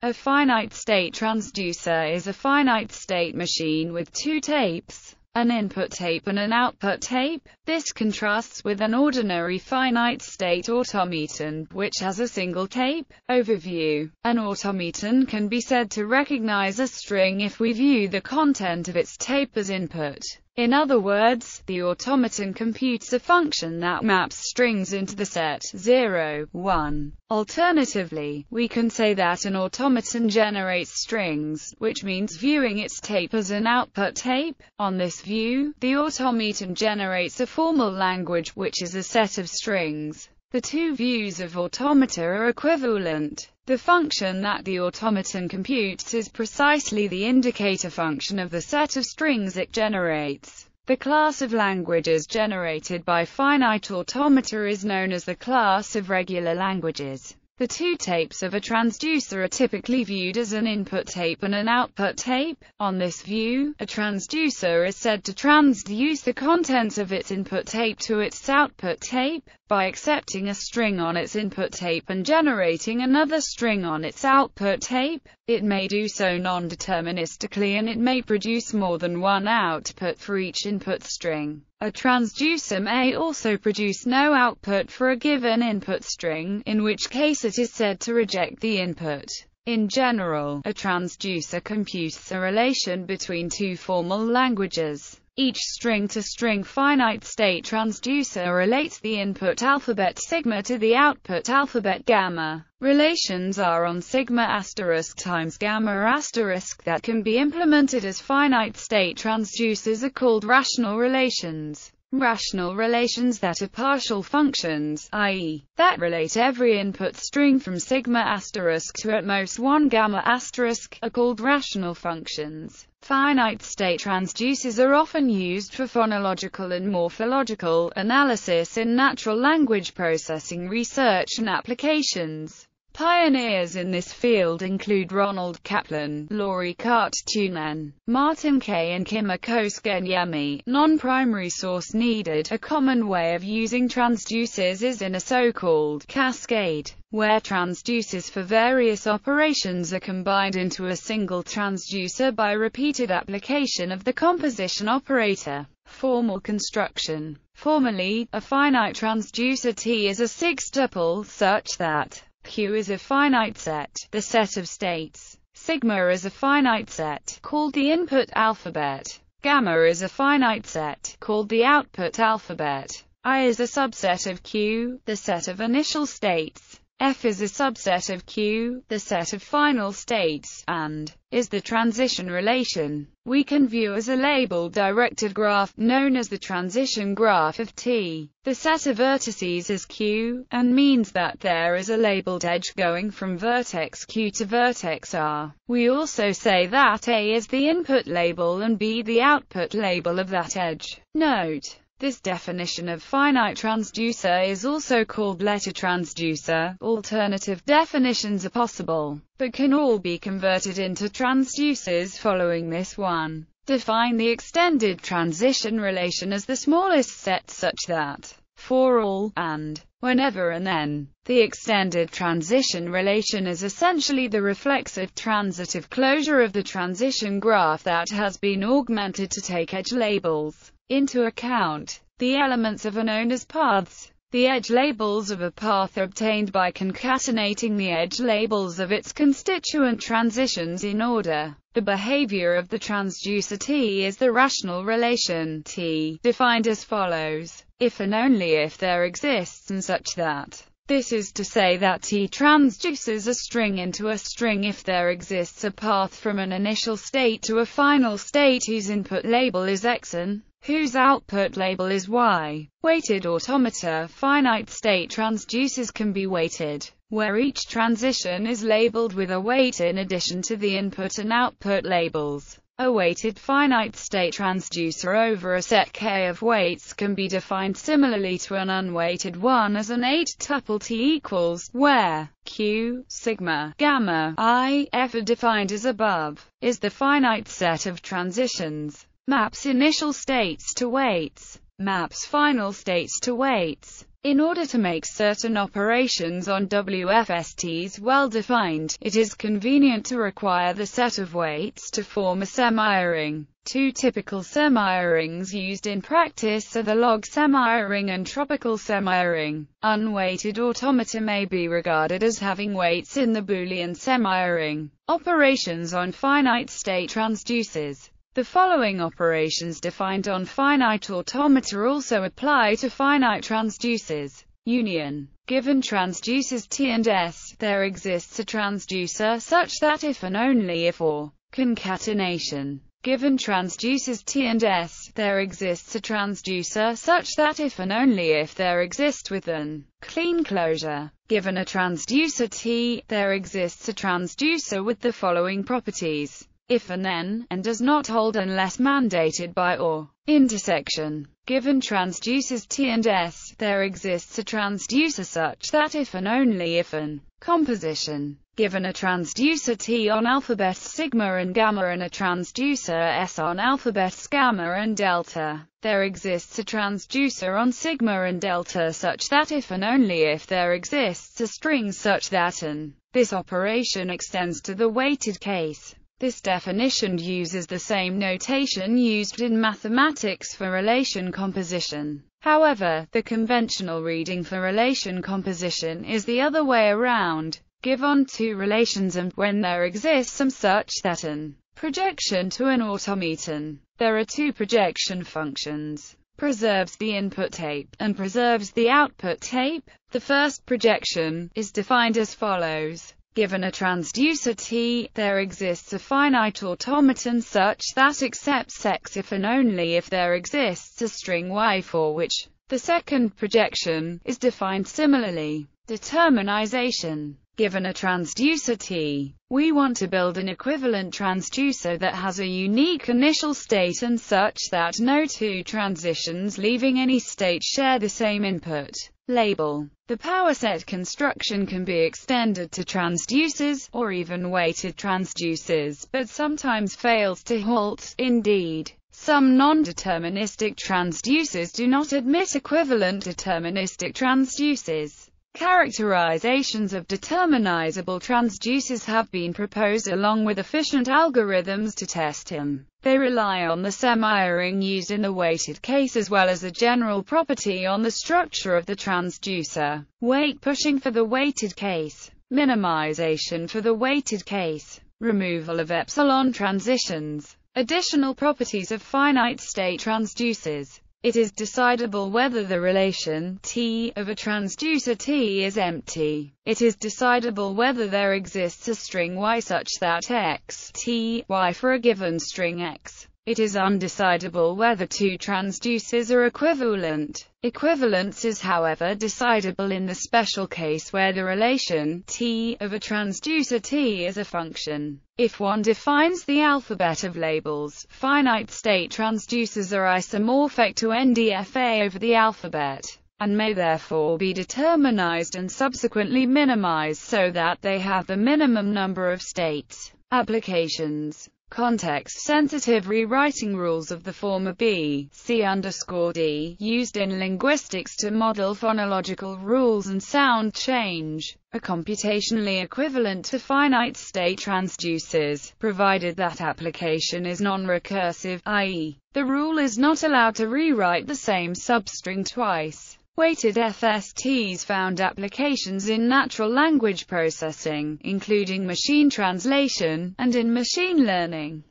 A finite-state transducer is a finite-state machine with two tapes, an input tape and an output tape. This contrasts with an ordinary finite-state automaton, which has a single tape. Overview. An automaton can be said to recognize a string if we view the content of its tape as input. In other words, the automaton computes a function that maps strings into the set 0, 1. Alternatively, we can say that an automaton generates strings, which means viewing its tape as an output tape. On this view, the automaton generates a formal language, which is a set of strings. The two views of automata are equivalent. The function that the automaton computes is precisely the indicator function of the set of strings it generates. The class of languages generated by finite automata is known as the class of regular languages. The two tapes of a transducer are typically viewed as an input tape and an output tape. On this view, a transducer is said to transduce the contents of its input tape to its output tape, by accepting a string on its input tape and generating another string on its output tape. It may do so non-deterministically and it may produce more than one output for each input string. A transducer may also produce no output for a given input string, in which case it is said to reject the input. In general, a transducer computes a relation between two formal languages. Each string-to-string finite-state transducer relates the input alphabet sigma to the output alphabet gamma. Relations are on sigma asterisk times gamma asterisk that can be implemented as finite-state transducers are called rational relations. Rational relations that are partial functions, i.e., that relate every input string from sigma asterisk to at most one gamma asterisk, are called rational functions. Finite-state transducers are often used for phonological and morphological analysis in natural language processing research and applications. Pioneers in this field include Ronald Kaplan, Lauri Karttunen, Martin Kay and Kimmo Koskenniemi. Non-primary source needed. A common way of using transducers is in a so-called cascade, where transducers for various operations are combined into a single transducer by repeated application of the composition operator. Formal construction. Formally, a finite transducer T is a six-tuple, such that Q is a finite set, the set of states. Sigma is a finite set, called the input alphabet. Gamma is a finite set, called the output alphabet. I is a subset of Q, the set of initial states. F is a subset of Q, the set of final states, and is the transition relation. We can view as a label-directed graph, known as the transition graph of T. The set of vertices is Q, and means that there is a labeled edge going from vertex Q to vertex R. We also say that A is the input label and B the output label of that edge. Note this definition of finite transducer is also called letter transducer. Alternative definitions are possible, but can all be converted into transducers following this one. Define the extended transition relation as the smallest set such that, for all, and, whenever and then, the extended transition relation is essentially the reflexive transitive closure of the transition graph that has been augmented to take edge labels into account. The elements of an as paths. The edge labels of a path obtained by concatenating the edge labels of its constituent transitions in order. The behavior of the transducer T is the rational relation T, defined as follows. If and only if there exists and such that this is to say that T transduces a string into a string if there exists a path from an initial state to a final state whose input label is X and whose output label is Y. Weighted automata finite state transducers can be weighted, where each transition is labeled with a weight in addition to the input and output labels. A weighted finite-state transducer over a set K of weights can be defined similarly to an unweighted one as an 8-tuple T equals, where Q, sigma, gamma, I, F are defined as above, is the finite set of transitions maps initial states to weights, maps final states to weights. In order to make certain operations on WFSTs well-defined, it is convenient to require the set of weights to form a semi-ring. Two typical semi-rings used in practice are the log semi-ring and tropical semi-ring. Unweighted automata may be regarded as having weights in the Boolean semi-ring. Operations on finite state transducers the following operations defined on finite automata also apply to finite transducers. Union. Given transducers T and S, there exists a transducer such that if and only if or concatenation. Given transducers T and S, there exists a transducer such that if and only if there exist within Kleene closure. Given a transducer T, there exists a transducer with the following properties if and then, and does not hold unless mandated by or intersection. Given transducers T and S, there exists a transducer such that if and only if an composition given a transducer T on alphabet sigma and gamma and a transducer S on alphabets gamma and delta. There exists a transducer on sigma and delta such that if and only if there exists a string such that an this operation extends to the weighted case. This definition uses the same notation used in mathematics for relation composition. However, the conventional reading for relation composition is the other way around. Give on two relations and when there exists some such that an projection to an automaton. There are two projection functions preserves the input tape, and preserves the output tape. The first projection is defined as follows. Given a transducer T, there exists a finite automaton such that accepts X if and only if there exists a string Y for which the second projection is defined similarly. Determinization Given a transducer T, we want to build an equivalent transducer that has a unique initial state and such that no two transitions leaving any state share the same input label. The power set construction can be extended to transducers, or even weighted transducers, but sometimes fails to halt. Indeed, some non-deterministic transducers do not admit equivalent deterministic transducers. Characterizations of determinizable transducers have been proposed along with efficient algorithms to test him. They rely on the semi-ring used in the weighted case as well as a general property on the structure of the transducer. Weight pushing for the weighted case. Minimization for the weighted case. Removal of epsilon transitions. Additional properties of finite state transducers. It is decidable whether the relation T of a transducer T is empty. It is decidable whether there exists a string Y such that X, T, Y for a given string X it is undecidable whether two transducers are equivalent. Equivalence is however decidable in the special case where the relation T of a transducer T is a function. If one defines the alphabet of labels, finite state transducers are isomorphic to NDFA over the alphabet and may therefore be determinized and subsequently minimized so that they have the minimum number of states. Applications Context-sensitive rewriting rules of the former B, C underscore D, used in linguistics to model phonological rules and sound change, are computationally equivalent to finite-state transducers, provided that application is non-recursive, i.e., the rule is not allowed to rewrite the same substring twice. Weighted FSTs found applications in natural language processing, including machine translation, and in machine learning.